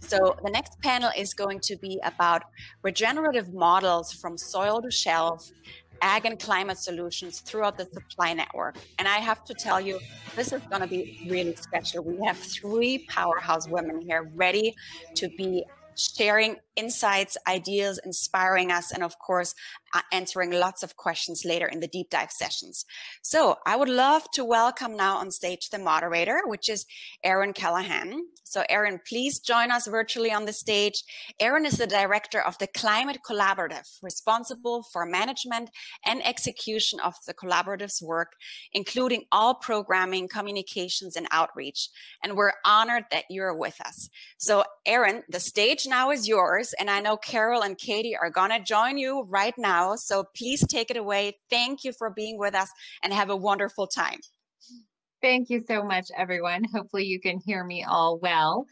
So the next panel is going to be about regenerative models from soil to shelf, ag and climate solutions throughout the supply network. And I have to tell you, this is going to be really special. We have three powerhouse women here ready to be sharing insights, ideas, inspiring us, and of course, answering lots of questions later in the deep dive sessions. So I would love to welcome now on stage the moderator, which is Erin Callahan. So Erin, please join us virtually on the stage. Erin is the director of the Climate Collaborative, responsible for management and execution of the collaborative's work, including all programming, communications, and outreach. And we're honored that you're with us. So Erin, the stage now is yours. And I know Caryl and Katie are going to join you right now. So please take it away. Thank you for being with us and have a wonderful time. Thank you so much, everyone. Hopefully, you can hear me all well.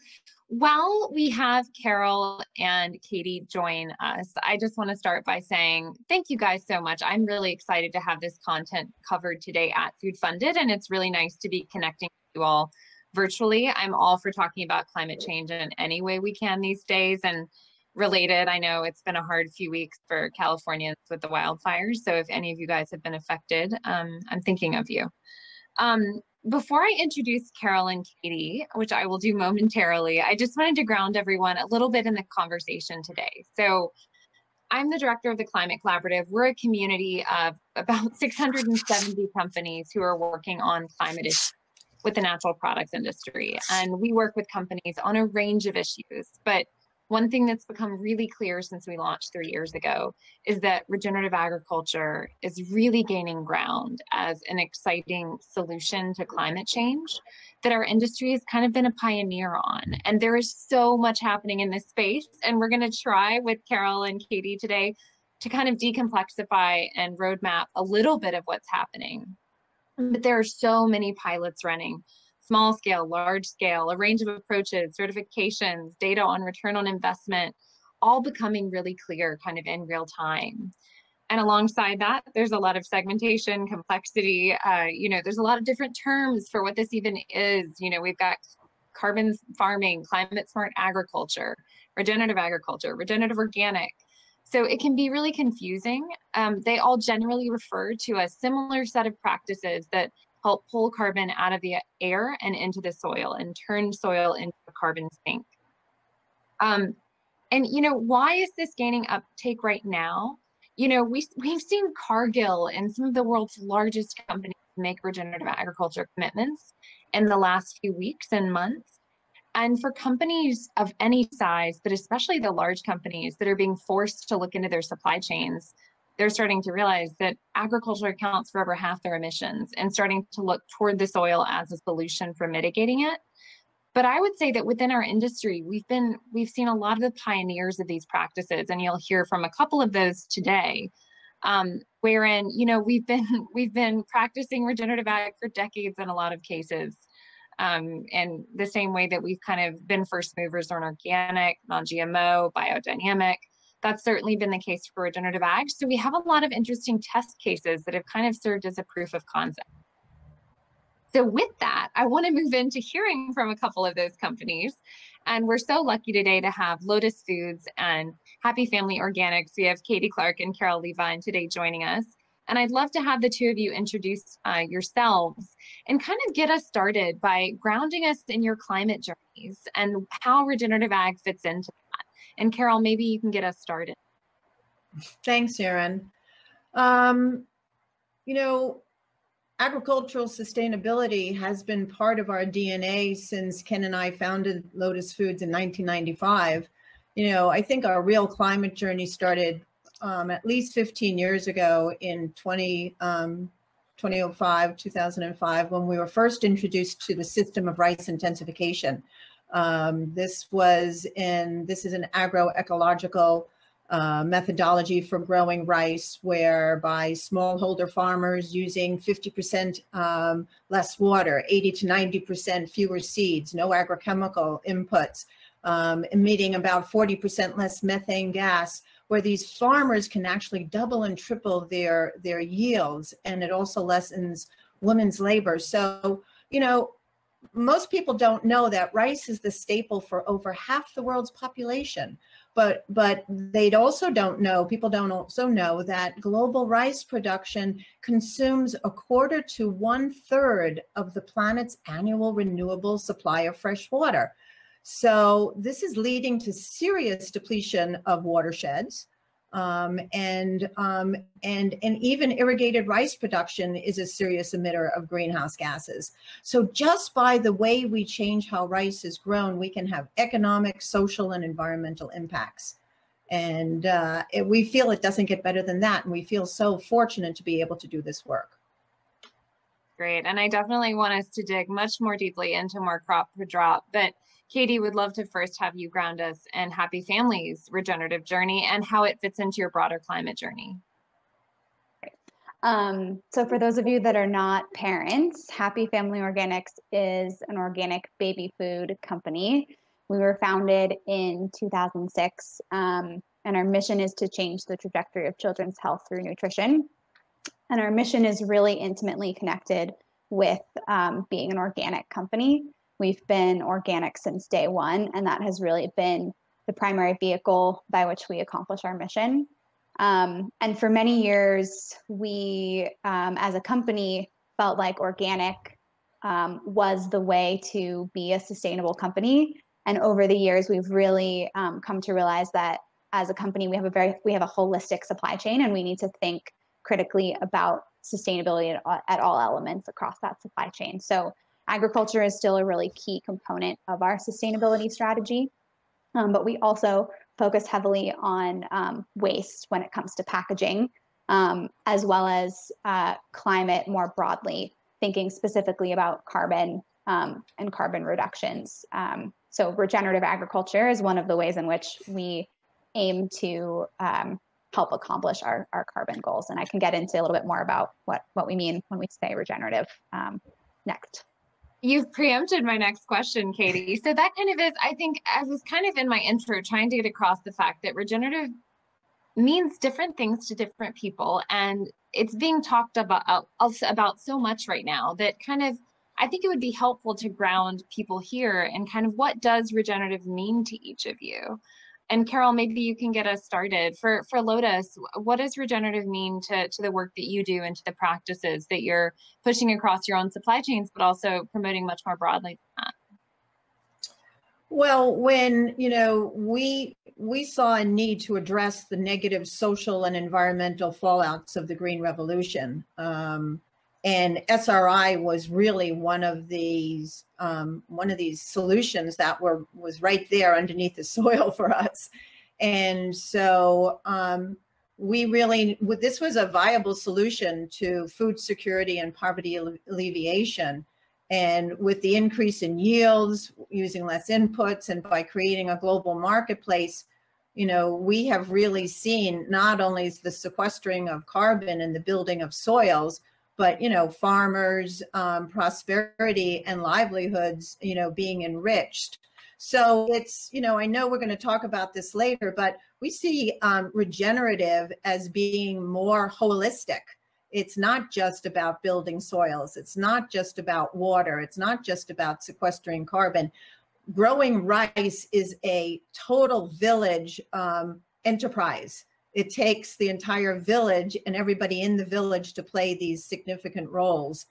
While we have Caryl and Katie join us, I just want to start by saying thank you guys so much. I'm really excited to have this content covered today at Food Funded, and it's really nice to be connecting you all virtually. I'm all for talking about climate change in any way we can these days. And related, I know it's been a hard few weeks for Californians with the wildfires. So if any of you guys have been affected, um, I'm thinking of you. Um, before I introduce Caryl and Katie, which I will do momentarily, I just wanted to ground everyone a little bit in the conversation today. So I'm the director of the Climate Collaborative. We're a community of about 670 companies who are working on climate issues with the natural products industry. And we work with companies on a range of issues. But one thing that's become really clear since we launched three years ago is that regenerative agriculture is really gaining ground as an exciting solution to climate change that our industry has kind of been a pioneer on. And there is so much happening in this space. And we're going to try with Caryl and Katie today to kind of decomplexify and roadmap a little bit of what's happening but there are so many pilots running small scale, large scale, a range of approaches, certifications, data on return on investment, all becoming really clear kind of in real time. And alongside that, there's a lot of segmentation, complexity. Uh, you know, there's a lot of different terms for what this even is. You know, we've got carbon farming, climate smart agriculture, regenerative agriculture, regenerative organic, so it can be really confusing. Um, they all generally refer to a similar set of practices that help pull carbon out of the air and into the soil and turn soil into a carbon sink. Um, and you know, why is this gaining uptake right now? You know, we, we've seen Cargill and some of the world's largest companies make regenerative agriculture commitments in the last few weeks and months. And for companies of any size, but especially the large companies that are being forced to look into their supply chains, they're starting to realize that agriculture accounts for over half their emissions and starting to look toward the soil as a solution for mitigating it. But I would say that within our industry, we've been we've seen a lot of the pioneers of these practices, and you'll hear from a couple of those today. Um, wherein you know we've been we've been practicing regenerative ag for decades in a lot of cases um, and the same way that we've kind of been first movers on organic, non-GMO, biodynamic, that's certainly been the case for regenerative ag. So we have a lot of interesting test cases that have kind of served as a proof of concept. So with that, I want to move into hearing from a couple of those companies. And we're so lucky today to have Lotus Foods and Happy Family Organics. We have Katie Clark and Caryl Levine today joining us. And I'd love to have the two of you introduce uh, yourselves and kind of get us started by grounding us in your climate journeys and how regenerative ag fits into. And Caryl, maybe you can get us started. Thanks, Erin. Um, you know, agricultural sustainability has been part of our DNA since Ken and I founded Lotus Foods in 1995. You know, I think our real climate journey started um, at least 15 years ago in 20, um, 2005, 2005, when we were first introduced to the system of rice intensification. Um, this was in, this is an agroecological uh, methodology for growing rice, whereby smallholder farmers using 50% um, less water, 80 to 90% fewer seeds, no agrochemical inputs, um, emitting about 40% less methane gas, where these farmers can actually double and triple their their yields and it also lessens women's labor. So you know most people don't know that rice is the staple for over half the world's population but but they also don't know people don't also know that global rice production consumes a quarter to one third of the planet's annual renewable supply of fresh water. So this is leading to serious depletion of watersheds um, and um, and and even irrigated rice production is a serious emitter of greenhouse gases. So just by the way we change how rice is grown, we can have economic, social, and environmental impacts. And uh, it, we feel it doesn't get better than that, and we feel so fortunate to be able to do this work. Great, and I definitely want us to dig much more deeply into more crop per drop, but Katie would love to first have you ground us in Happy Families regenerative journey and how it fits into your broader climate journey. Um, so for those of you that are not parents, Happy Family Organics is an organic baby food company. We were founded in 2006, um, and our mission is to change the trajectory of children's health through nutrition. And our mission is really intimately connected with um, being an organic company. We've been organic since day one, and that has really been the primary vehicle by which we accomplish our mission. Um, and for many years, we, um, as a company, felt like organic um, was the way to be a sustainable company. And over the years, we've really um, come to realize that as a company, we have a very we have a holistic supply chain, and we need to think critically about sustainability at, at all elements across that supply chain. So agriculture is still a really key component of our sustainability strategy. Um, but we also focus heavily on um, waste when it comes to packaging, um, as well as uh, climate more broadly, thinking specifically about carbon um, and carbon reductions. Um, so regenerative agriculture is one of the ways in which we aim to um, help accomplish our, our carbon goals. And I can get into a little bit more about what, what we mean when we say regenerative next. You've preempted my next question, Katie. So that kind of is, I think, as was kind of in my intro trying to get across the fact that regenerative means different things to different people. And it's being talked about, uh, about so much right now that kind of, I think it would be helpful to ground people here and kind of what does regenerative mean to each of you? And Caryl, maybe you can get us started. For for Lotus, what does regenerative mean to, to the work that you do and to the practices that you're pushing across your own supply chains, but also promoting much more broadly Well, when you know we we saw a need to address the negative social and environmental fallouts of the Green Revolution, um, and SRI was really one of these um, one of these solutions that were was right there underneath the soil for us, and so um, we really this was a viable solution to food security and poverty alleviation. And with the increase in yields, using less inputs, and by creating a global marketplace, you know, we have really seen not only the sequestering of carbon and the building of soils, but you know farmers um, prosperity and livelihoods you know being enriched. So it's you know i know we're going to talk about this later but we see um, regenerative as being more holistic. It's not just about building soils. It's not just about water. It's not just about sequestering carbon. Growing rice is a total village um, enterprise it takes the entire village and everybody in the village to play these significant roles.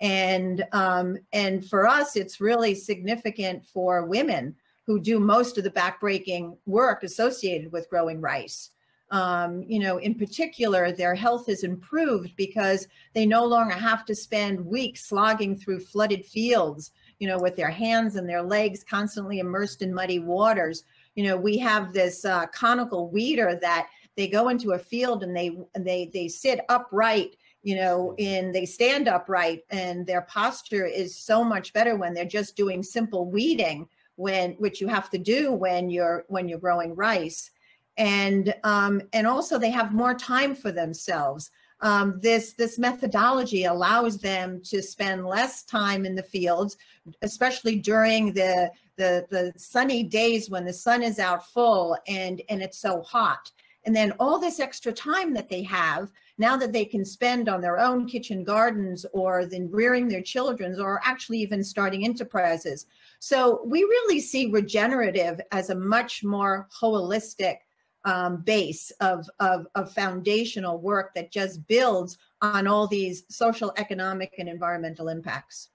And um, and for us it's really significant for women who do most of the backbreaking work associated with growing rice. Um, you know in particular their health is improved because they no longer have to spend weeks slogging through flooded fields you know with their hands and their legs constantly immersed in muddy waters. You know we have this uh, conical weeder that they go into a field and they they they sit upright you know and they stand upright and their posture is so much better when they're just doing simple weeding when which you have to do when you're when you're growing rice. And um, and also they have more time for themselves. Um, this this methodology allows them to spend less time in the fields especially during the the the sunny days when the sun is out full and and it's so hot And then all this extra time that they have now that they can spend on their own kitchen gardens or then rearing their children's or actually even starting enterprises. So we really see regenerative as a much more holistic um, base of, of, of foundational work that just builds on all these social, economic, and environmental impacts.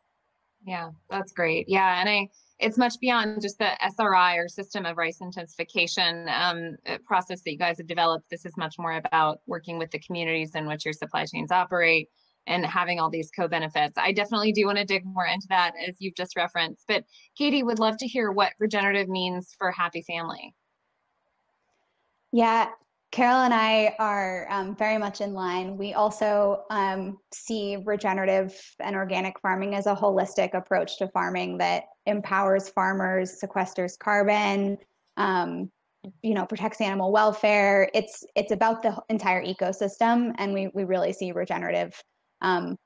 Yeah, that's great. Yeah, and I it's much beyond just the SRI or system of rice intensification um, uh, process that you guys have developed. This is much more about working with the communities in which your supply chains operate and having all these co-benefits. I definitely do want to dig more into that as you've just referenced. But Katie would love to hear what regenerative means for happy family. Yeah, Caryl and I are um, very much in line. We also um, see regenerative and organic farming as a holistic approach to farming that empowers farmers, sequesters carbon, um, you know, protects animal welfare. It's it's about the entire ecosystem, and we we really see regenerative um,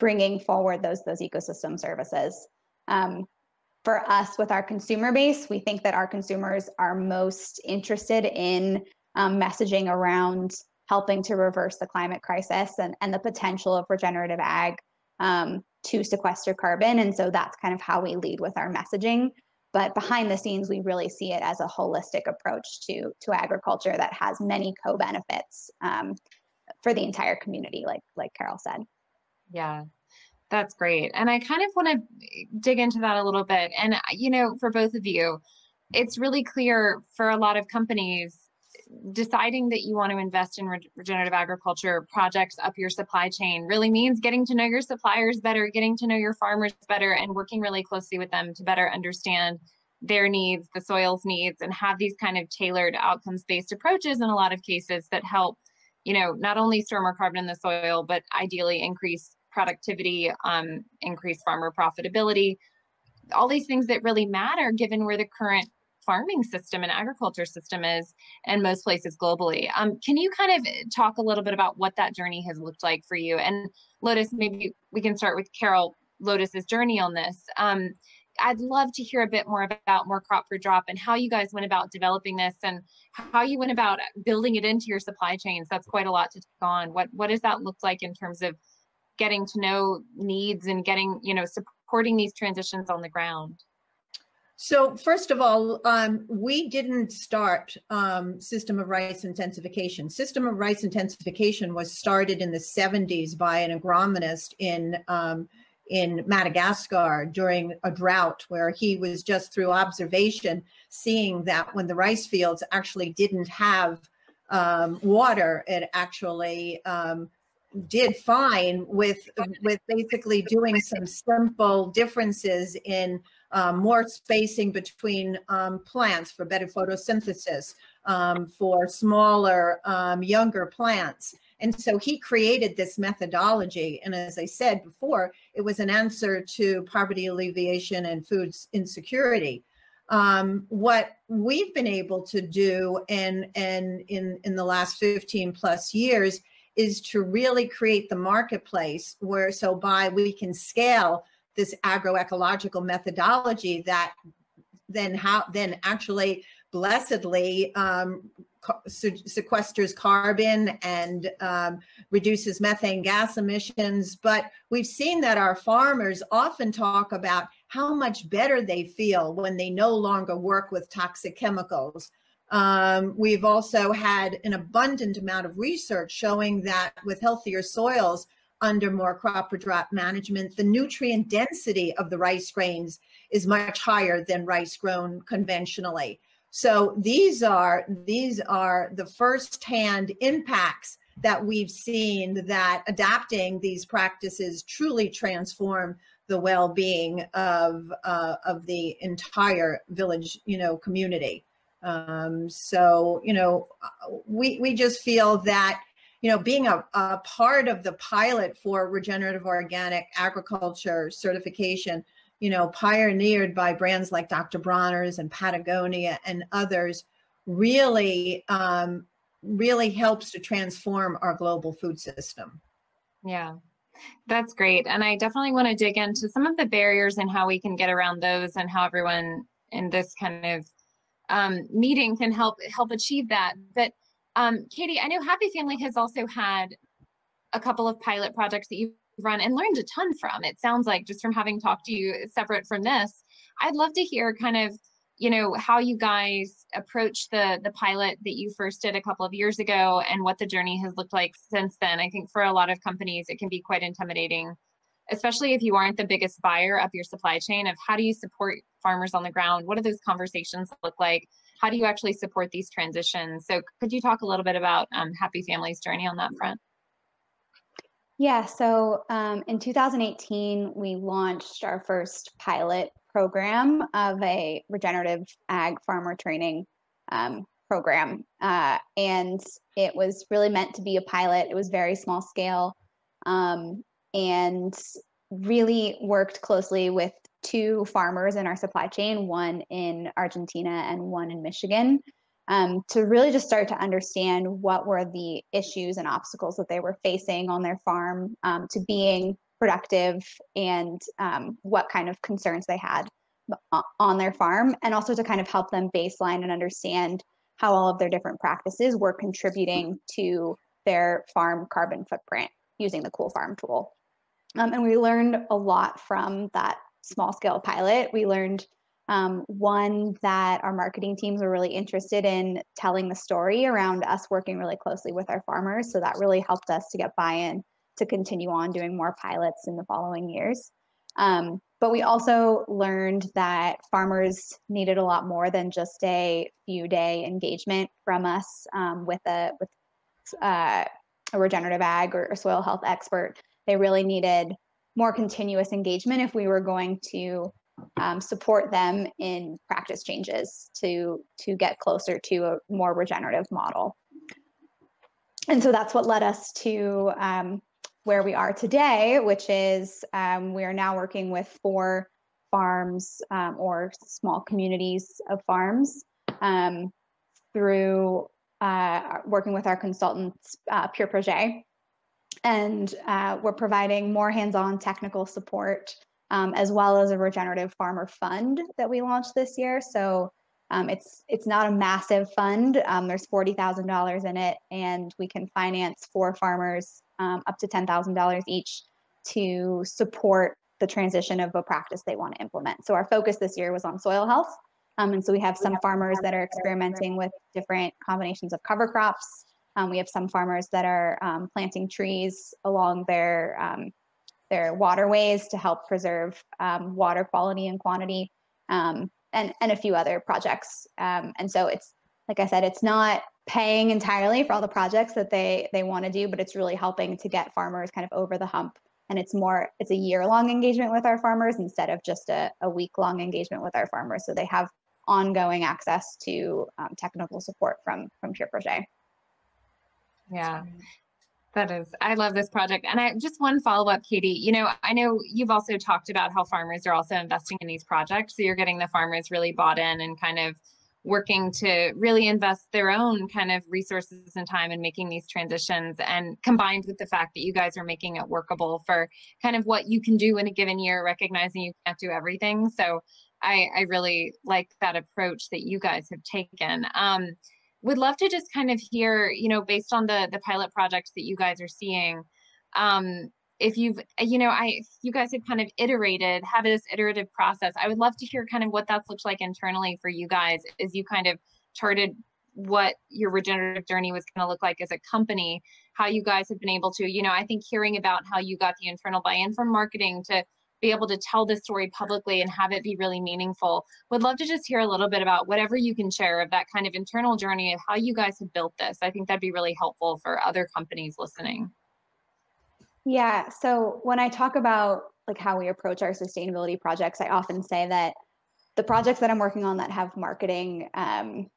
bringing forward those those ecosystem services. Um, for us, with our consumer base, we think that our consumers are most interested in um, messaging around helping to reverse the climate crisis and, and the potential of regenerative ag um, to sequester carbon. And so that's kind of how we lead with our messaging. But behind the scenes, we really see it as a holistic approach to, to agriculture that has many co-benefits um, for the entire community, like, like Caryl said. Yeah, that's great. And I kind of want to dig into that a little bit. And, you know, for both of you, it's really clear for a lot of companies deciding that you want to invest in re- regenerative agriculture projects up your supply chain really means getting to know your suppliers better, getting to know your farmers better, and working really closely with them to better understand their needs, the soil's needs, and have these kind of tailored outcomes based approaches in a lot of cases that help, you know, not only store more carbon in the soil, but ideally increase productivity, um, increase farmer profitability, all these things that really matter given where the current farming system and agriculture system is in most places globally. Um, can you kind of talk a little bit about what that journey has looked like for you? And Lotus, maybe we can start with Caryl Lotus's journey on this. Um, I'd love to hear a bit more about more crop for drop and how you guys went about developing this and how you went about building it into your supply chains. That's quite a lot to take on. What what does that look like in terms of getting to know needs and getting, you know, supporting these transitions on the ground? So first of all, um, we didn't start um, system of rice intensification. System of rice intensification was started in the 70s by an agronomist in um, in Madagascar during a drought, where he was just through observation seeing that when the rice fields actually didn't have um, water, it actually um, did fine with with basically doing some simple differences in um, more spacing between um, plants for better photosynthesis, um, for smaller, um, younger plants. And so he created this methodology. And as I said before, it was an answer to poverty alleviation and food insecurity. Um, what we've been able to do in, in, in, in the last 15 plus years is to really create the marketplace where so by we can scale this agroecological methodology that then how then actually blessedly um, sequesters carbon and um, reduces methane gas emissions. But we've seen that our farmers often talk about how much better they feel when they no longer work with toxic chemicals. Um, we've also had an abundant amount of research showing that with healthier soils, under more crop per drop management, the nutrient density of the rice grains is much higher than rice grown conventionally. So these are these are the first-hand impacts that we've seen that adapting these practices truly transform the well-being of uh, of the entire village, you know, community. Um, so you know, we we just feel that you know, being a, a part of the pilot for regenerative organic agriculture certification, you know, pioneered by brands like Dr. Bronner's and Patagonia and others, really, um, really helps to transform our global food system. Yeah, that's great. And I definitely want to dig into some of the barriers and how we can get around those and how everyone in this kind of um, meeting can help help achieve that. But Um, Katie, I know Happy Family has also had a couple of pilot projects that you've run and learned a ton from. It sounds like just from having talked to you separate from this. I'd love to hear kind of you know how you guys approach the the pilot that you first did a couple of years ago and what the journey has looked like since then i think for a lot of companies it can be quite intimidating especially if you aren't the biggest buyer of your supply chain of how do you support farmers on the ground? What do those conversations look like? How do you actually support these transitions? So could you talk a little bit about um, happy families journey on that front? Yeah so um, in 2018 we launched our first pilot program of a regenerative ag farmer training um, program. Uh, and it was really meant to be a pilot. It was very small scale. Um, and really worked closely with two farmers in our supply chain, one in Argentina and one in Michigan, um, to really just start to understand what were the issues and obstacles that they were facing on their farm um, to being productive and um, what kind of concerns they had on their farm and also to kind of help them baseline and understand how all of their different practices were contributing to their farm carbon footprint using the cool farm tool um, and we learned a lot from that small scale pilot we learned um, one that our marketing teams were really interested in telling the story around us working really closely with our farmers so that really helped us to get buy-in to continue on doing more pilots in the following years. Um, but we also learned that farmers needed a lot more than just a few day engagement from us um, with a with uh, a regenerative ag or, or soil health expert. They really needed more continuous engagement if we were going to um, support them in practice changes to to get closer to a more regenerative model. And so that's what led us to um, where we are today, which is um, we are now working with four farms um, or small communities of farms um, through uh, working with our consultants, uh, Pure. And uh, we're providing more hands on technical support um, as well as a regenerative farmer fund that we launched this year. So um, it's it's not a massive fund. Um, there's forty thousand dollars in it, and we can finance four farmers um, up to $10,000 each to support the transition of a practice they want to implement. So our focus this year was on soil health. Um, and so we have some farmers that are experimenting with different combinations of cover crops. Um, we have some farmers that are um, planting trees along their um, their waterways to help preserve um, water quality and quantity, um, and and a few other projects. and so it's like I said, it's not paying entirely for all the projects that they they want to do but it's really helping to get farmers kind of over the hump. And it's more it's a year long engagement with our farmers instead of just a, a week long engagement with our farmers. So they have ongoing access to um, technical support from from pure yeah. that is i love this project. And i just one follow-up katie. You know i know you've also talked about how farmers are also investing in these projects. So you're getting the farmers really bought in and kind of working to really invest their own kind of resources and time in making these transitions and combined with the fact that you guys are making it workable for kind of what you can do in a given year recognizing you can't do everything. So i i really like that approach that you guys have taken. Um would love to just kind of hear you know based on the the pilot projects that you guys are seeing um if you've you know i you guys have kind of iterated have this iterative process i would love to hear kind of what that's looked like internally for you guys as you kind of charted what your regenerative journey was going to look like as a company how you guys have been able to you know i think hearing about how you got the internal buy-in from marketing to be able to tell this story publicly and have it be really meaningful would love to just hear a little bit about whatever you can share of that kind of internal journey of how you guys have built this i think that'd be really helpful for other companies listening yeah. So when I talk about like how we approach our sustainability projects, I often say that the projects that I'm working on that have marketing um,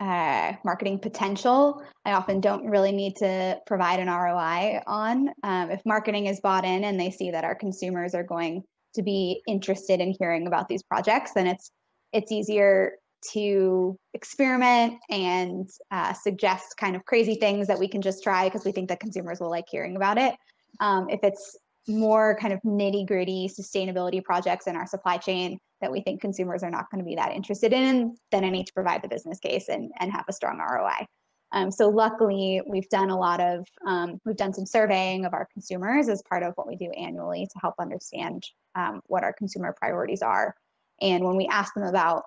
uh, marketing potential, I often don't really need to provide an ROI on. Um, if marketing is bought in and they see that our consumers are going to be interested in hearing about these projects, then it's it's easier to experiment and uh, suggest kind of crazy things that we can just try because we think that consumers will like hearing about it. Um, if it's more kind of nitty gritty sustainability projects in our supply chain that we think consumers are not going to be that interested in, then I need to provide the business case and, and have a strong ROI. Um, so luckily, we've done a lot of um, we've done some surveying of our consumers as part of what we do annually to help understand um, what our consumer priorities are. And when we ask them about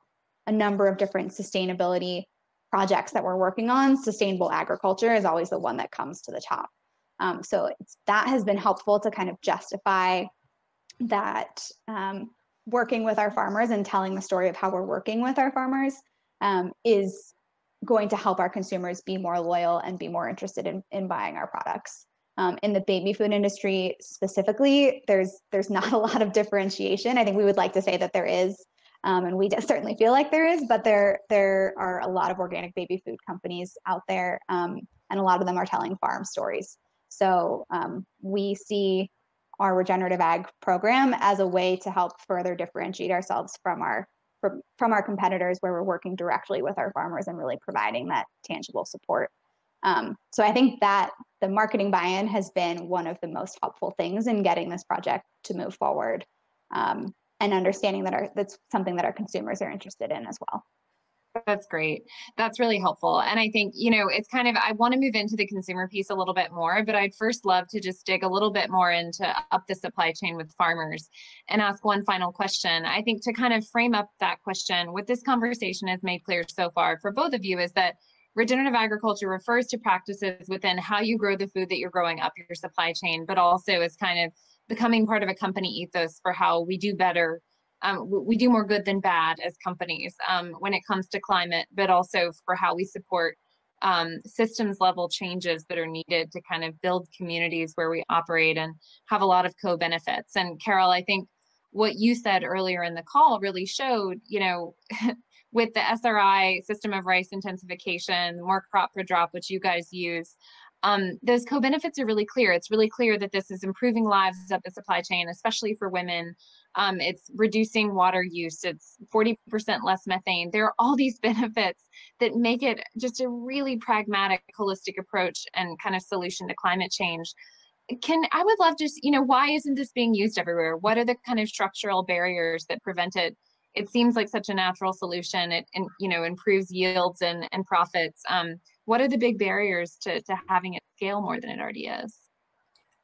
a number of different sustainability projects that we're working on, sustainable agriculture is always the one that comes to the top. Um, so that has been helpful to kind of justify that um, working with our farmers and telling the story of how we're working with our farmers um, is going to help our consumers be more loyal and be more interested in, in buying our products. Um, in the baby food industry specifically, there's there's not a lot of differentiation. I think we would like to say that there is, um, and we certainly feel like there is, but there there are a lot of organic baby food companies out there, um, and a lot of them are telling farm stories. So um, we see our regenerative ag program as a way to help further differentiate ourselves from our from, from our competitors where we're working directly with our farmers and really providing that tangible support. Um, so I think that the marketing buy-in has been one of the most helpful things in getting this project to move forward um, and understanding that our, that's something that our consumers are interested in as well. That's great. That's really helpful. And I think, you know, it's kind of, I want to move into the consumer piece a little bit more, but I'd first love to just dig a little bit more into up the supply chain with farmers and ask one final question. I think to kind of frame up that question, what this conversation has made clear so far for both of you is that regenerative agriculture refers to practices within how you grow the food that you're growing up your supply chain, but also is kind of becoming part of a company ethos for how we do better um, we do more good than bad as companies um, when it comes to climate, but also for how we support um, systems level changes that are needed to kind of build communities where we operate and have a lot of co benefits. And Caryl, I think what you said earlier in the call really showed, you know, with the SRI system of rice intensification, more crop per drop, which you guys use, um, those co-benefits are really clear. It's really clear that this is improving lives up the supply chain, especially for women. Um, it's reducing water use. It's 40% less methane. There are all these benefits that make it just a really pragmatic, holistic approach and kind of solution to climate change. Can I would love just, you know, why isn't this being used everywhere? What are the kind of structural barriers that prevent it? It seems like such a natural solution. It, and, you know, improves yields and, and profits. Um, what are the big barriers to, to having it scale more than it already is?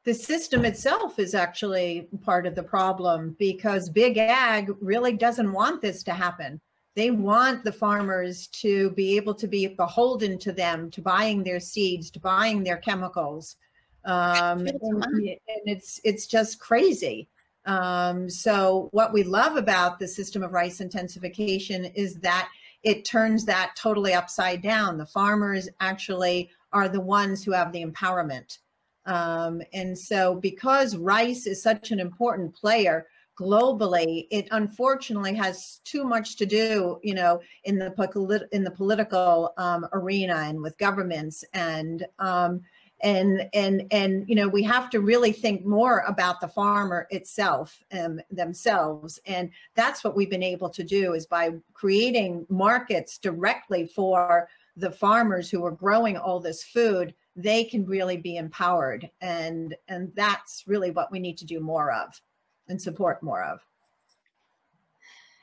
The system itself is actually part of the problem because big ag really doesn't want this to happen. They want the farmers to be able to be beholden to them, to buying their seeds, to buying their chemicals. Um, and, and it's it's just crazy. Um, so what we love about the system of rice intensification is that it turns that totally upside down. The farmers actually are the ones who have the empowerment. Um, and so because rice is such an important player globally, it unfortunately has too much to do, you know, in the, in the political um, arena and with governments and, um, and and and you know we have to really think more about the farmer itself um, themselves. And that's what we've been able to do is by creating markets directly for the farmers who are growing all this food they can really be empowered. And and that's really what we need to do more of and support more of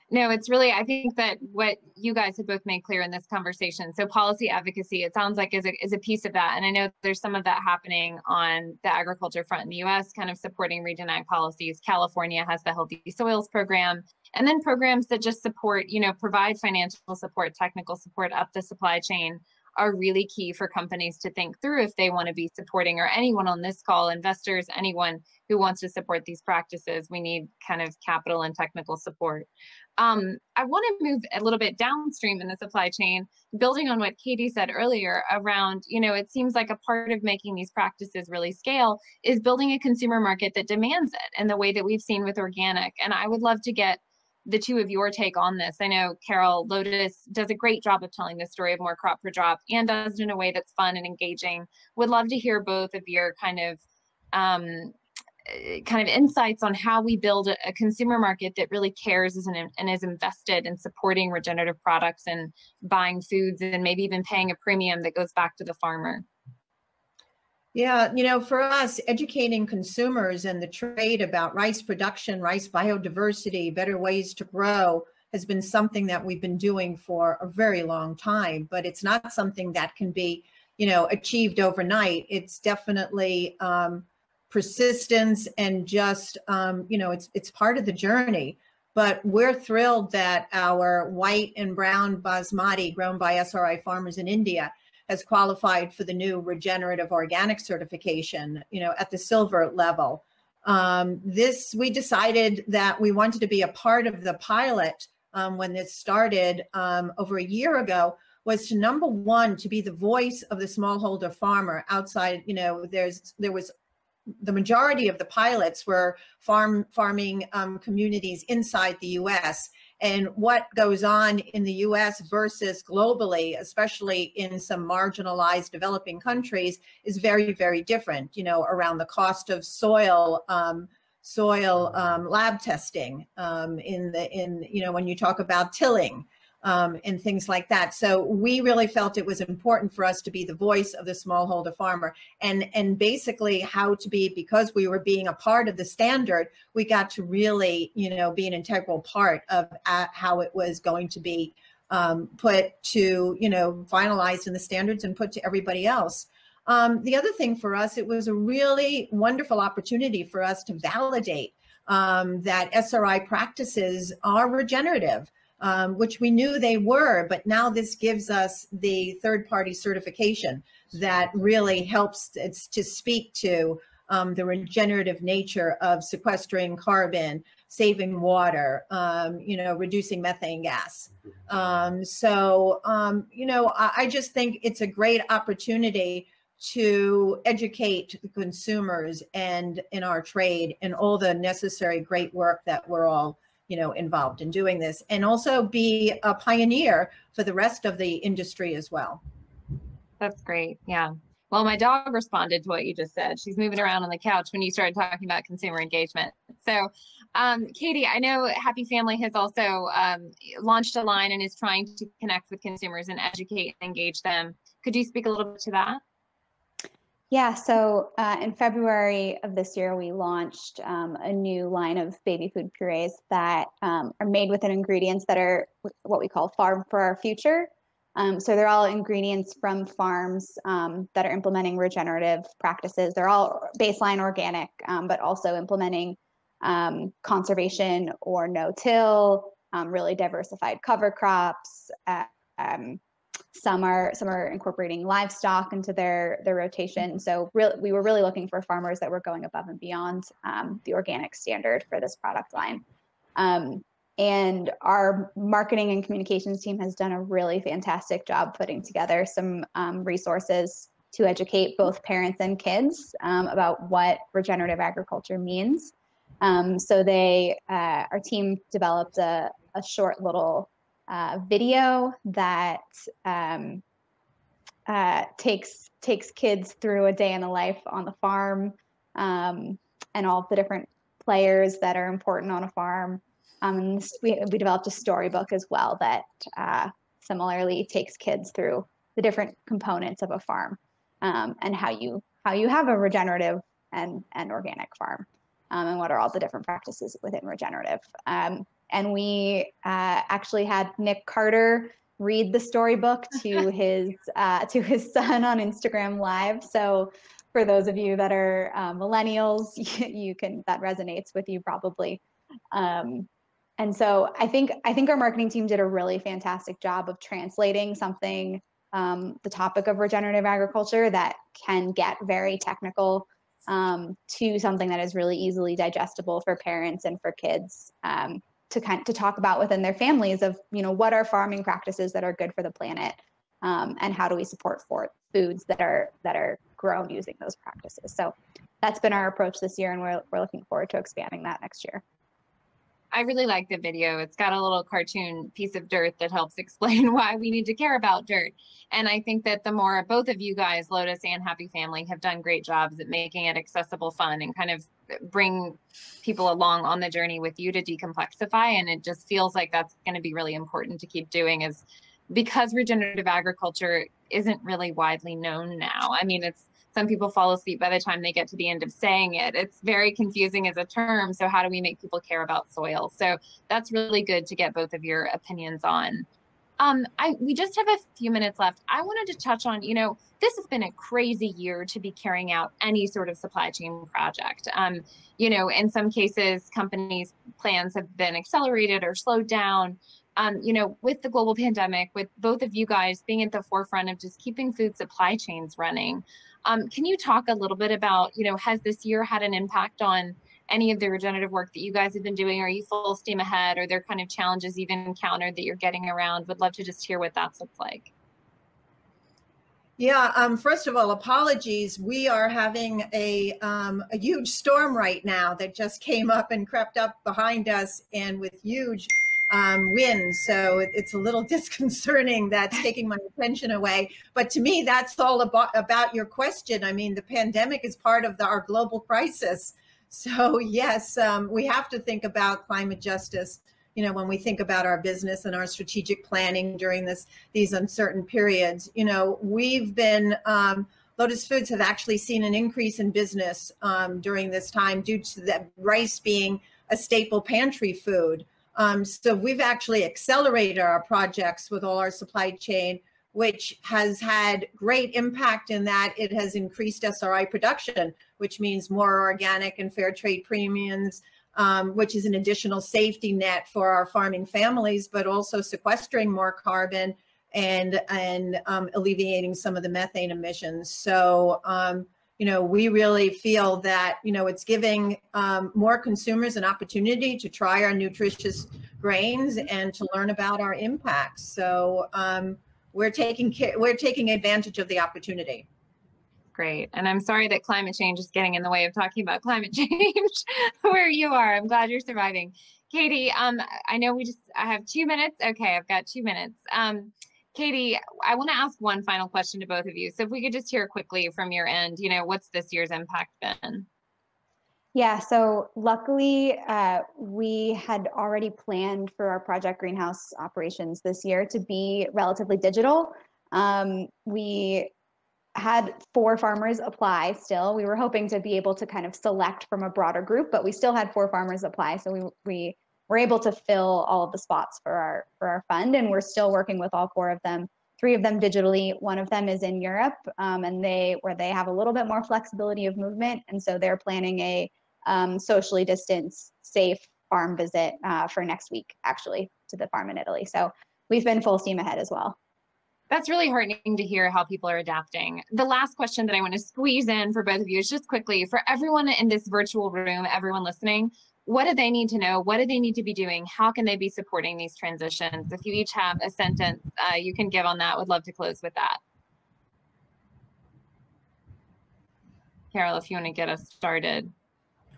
no, it's really, I think that what you guys have both made clear in this conversation. So, policy advocacy, it sounds like is a, is a piece of that. And I know there's some of that happening on the agriculture front in the US, kind of supporting regen ag policies. California has the Healthy Soils program. And then programs that just support, you know, provide financial support, technical support up the supply chain are really key for companies to think through if they want to be supporting, or anyone on this call, investors, anyone who wants to support these practices. We need kind of capital and technical support. Um, I want to move a little bit downstream in the supply chain, building on what Katie said earlier around, you know, it seems like a part of making these practices really scale is building a consumer market that demands it in the way that we've seen with organic. And I would love to get the two of your take on this. I know Caryl Lotus does a great job of telling the story of more crop per drop and does it in a way that's fun and engaging. Would love to hear both of your kind of um, kind of insights on how we build a, consumer market that really cares and is invested in supporting regenerative products and buying foods and maybe even paying a premium that goes back to the farmer. Yeah, you know, for us, educating consumers and the trade about rice production, rice biodiversity, better ways to grow has been something that we've been doing for a very long time, but it's not something that can be you know, achieved overnight. It's definitely um, persistence and just, um, you know, it's it's part of the journey. But we're thrilled that our white and brown basmati grown by SRI farmers in India has qualified for the new regenerative organic certification, you know, at the silver level. Um, this, we decided that we wanted to be a part of the pilot um, when this started um, over a year ago was to number one, to be the voice of the smallholder farmer outside, you know, there's, there was the majority of the pilots were farm farming um, communities inside the U.S. And what goes on in the U.S. versus globally, especially in some marginalized developing countries, is very, very different. You know, around the cost of soil. Um, soil um, lab testing um, in the in you know when you talk about tilling um, and things like that. So we really felt it was important for us to be the voice of the smallholder farmer and and basically how to be because we were being a part of the standard, we got to really you know be an integral part of uh, how it was going to be um, put to you know finalized in the standards and put to everybody else. Um, the other thing for us, it was a really wonderful opportunity for us to validate um, that SRI practices are regenerative um, which we knew they were, but now this gives us the third party certification that really helps to speak to um, the regenerative nature of sequestering carbon, saving water, um, you know, reducing methane gas. Um, so, um, you know, I, I, just think it's a great opportunity to educate the consumers and in our trade and all the necessary great work that we're all you know involved in doing this and also be a pioneer for the rest of the industry as well. That's great yeah. Well my dog responded to what you just said. She's moving around on the couch when you started talking about consumer engagement. So um, katie i know happy family has also um, launched a line and is trying to connect with consumers and educate and engage them. Could you speak a little bit to that yeah, so uh, in February of this year, we launched um, a new line of baby food purees that um, are made with ingredients that are what we call farm for our future. Um, so they're all ingredients from farms um, that are implementing regenerative practices. They're all baseline organic, um, but also implementing um, conservation or no-till, really diversified cover crops, uh, some are some are incorporating livestock into their their rotation. So really, we were really looking for farmers that were going above and beyond um, the organic standard for this product line. Um, and our marketing and communications team has done a really fantastic job putting together some um, resources to educate both parents and kids um, about what regenerative agriculture means. Um, so they, uh, our team developed a, a short little uh, video that um, uh, takes takes kids through a day in the life on the farm um, and all the different players that are important on a farm. Um, we, we developed a storybook as well that uh, similarly takes kids through the different components of a farm um, and how you how you have a regenerative and, and organic farm um, and what are all the different practices within regenerative. And we uh, actually had Nick Carter read the storybook to his uh, to his son on Instagram Live. So for those of you that are uh, millennials, you, you, can that resonates with you probably. Um, and so I think I think our marketing team did a really fantastic job of translating something um, the topic of regenerative agriculture that can get very technical um, to something that is really easily digestible for parents and for kids. Um, to kind to talk about within their families of you know what are farming practices that are good for the planet um, and how do we support for foods that are that are grown using those practices. So that's been our approach this year and we're, we're looking forward to expanding that next year I really like the video. It's got a little cartoon piece of dirt that helps explain why we need to care about dirt. And I think that the more both of you guys, Lotus and Happy Family, have done great jobs at making it accessible, fun, and kind of bring people along on the journey with you to decomplexify. And it just feels like that's going to be really important to keep doing is because regenerative agriculture isn't really widely known now. I mean, it's some people fall asleep by the time they get to the end of saying it. It's very confusing as a term. So, how do we make people care about soil? So, that's really good to get both of your opinions on. Um, I we just have a few minutes left. I wanted to touch on, you know, this has been a crazy year to be carrying out any sort of supply chain project. Um, you know, in some cases, companies' plans have been accelerated or slowed down. Um, you know, with the global pandemic, with both of you guys being at the forefront of just keeping food supply chains running, um, can you talk a little bit about, you know, has this year had an impact on any of the regenerative work that you guys have been doing? Are you full steam ahead? Are there kind of challenges you've encountered that you're getting around? Would love to just hear what that's looked like. Yeah, um, first of all, apologies. We are having a, um, a huge storm right now that just came up and crept up behind us and with huge um, winds. So it's a little disconcerting that's taking my attention away. But to me, that's all about, about your question. I mean, the pandemic is part of the, our global crisis. So yes, um, we have to think about climate justice you know when we think about our business and our strategic planning during this these uncertain periods you know we've been um, lotus foods have actually seen an increase in business um, during this time due to the rice being a staple pantry food um, so we've actually accelerated our projects with all our supply chain which has had great impact in that it has increased SRI production, which means more organic and fair trade premiums, um, which is an additional safety net for our farming families, but also sequestering more carbon and and um, alleviating some of the methane emissions. So um, you know we really feel that you know it's giving um, more consumers an opportunity to try our nutritious grains and to learn about our impacts. So um, we're taking care, we're taking advantage of the opportunity great. And I'm sorry that climate change is getting in the way of talking about climate change where you are. I'm glad you're surviving. Katie, um, I know we just, I have two minutes. Okay, I've got two minutes. Um, Katie, I want to ask one final question to both of you. So if we could just hear quickly from your end, you know, what's this year's impact been? Yeah, so luckily uh, we had already planned for our Project Greenhouse operations this year to be relatively digital. Um, we had four farmers apply still. We were hoping to be able to kind of select from a broader group, but we still had four farmers apply. So we, we were able to fill all of the spots for our for our fund and we're still working with all four of them. Three of them digitally, one of them is in Europe um, and they where they have a little bit more flexibility of movement. And so they're planning a um, socially distanced, safe farm visit uh, for next week, actually, to the farm in Italy. So we've been full steam ahead as well. That's really heartening to hear how people are adapting. The last question that I want to squeeze in for both of you is just quickly for everyone in this virtual room, everyone listening, what do they need to know? What do they need to be doing? How can they be supporting these transitions? If you each have a sentence uh, you can give on that, would love to close with that. Caryl, if you want to get us started.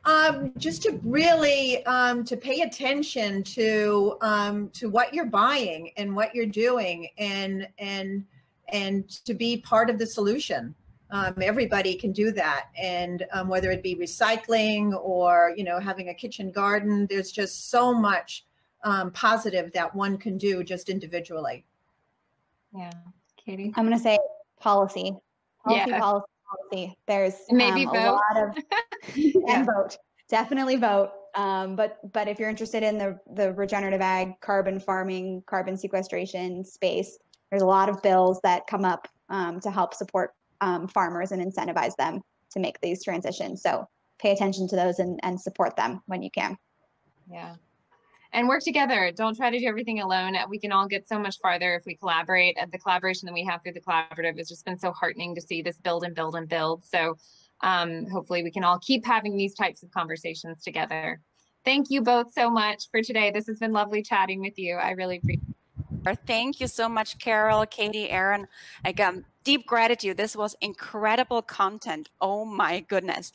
Um, just to really um, to pay attention to um, to what you're buying and what you're doing, and and and to be part of the solution. Um, everybody can do that, and um, whether it be recycling or you know having a kitchen garden, there's just so much um, positive that one can do just individually. Yeah, Katie. I'm going to say policy, policy, yeah. policy policy. There's maybe um, vote. a lot of yeah. and vote. Definitely vote. Um, but but if you're interested in the the regenerative ag, carbon farming, carbon sequestration space, there's a lot of bills that come up um, to help support um, farmers and incentivize them to make these transitions. So pay attention to those and, and support them when you can. Yeah and work together. Don't try to do everything alone. We can all get so much farther if we collaborate. And the collaboration that we have through the collaborative has just been so heartening to see this build and build and build. So um, hopefully we can all keep having these types of conversations together. Thank you both so much for today. This has been lovely chatting with you. I really appreciate it. Thank you so much, Caryl, Katie, Erin. Again, deep gratitude. This was incredible content. Oh my goodness.